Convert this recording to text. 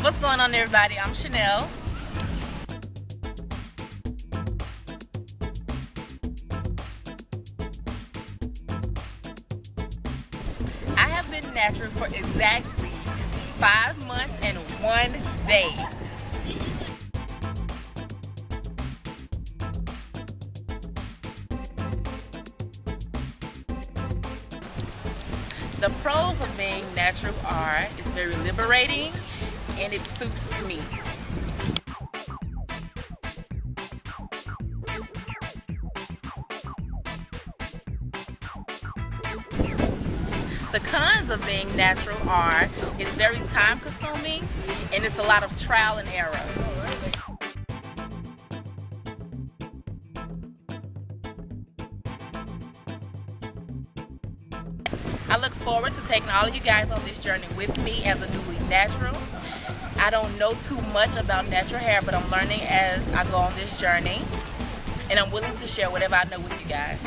What's going on everybody? I'm Chanell. I have been natural for exactly five months and one day. The pros of being natural are it's very liberating and it suits me. The cons of being natural are it's very time consuming and it's a lot of trial and error. I look forward to taking all of you guys on this journey with me as a newly natural. I don't know too much about natural hair, but I'm learning as I go on this journey. And I'm willing to share whatever I know with you guys.